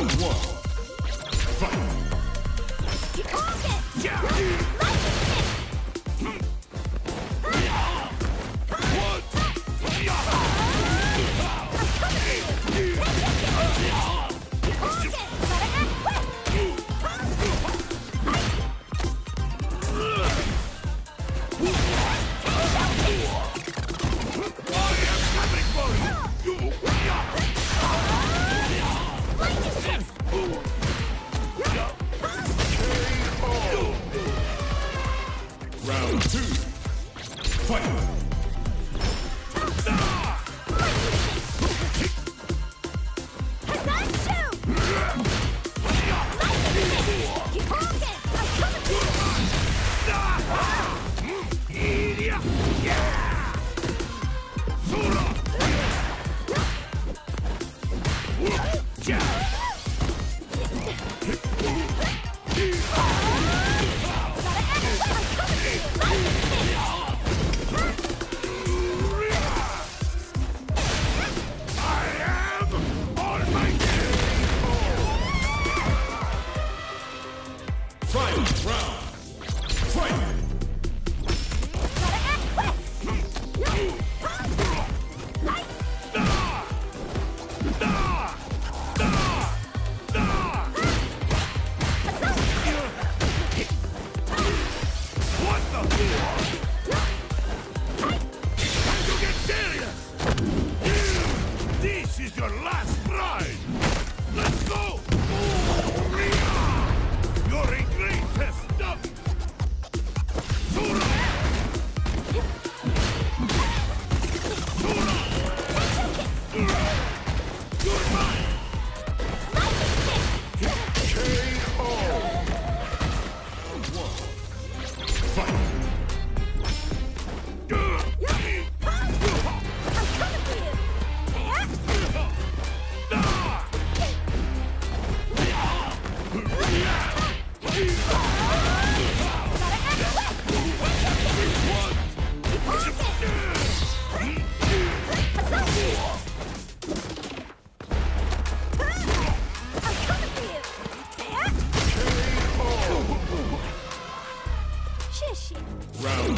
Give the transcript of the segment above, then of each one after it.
Round. What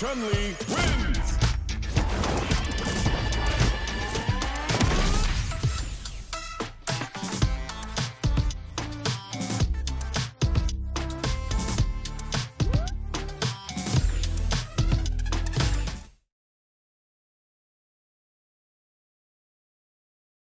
Chun-Li wins!